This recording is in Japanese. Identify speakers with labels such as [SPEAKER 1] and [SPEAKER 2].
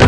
[SPEAKER 1] あ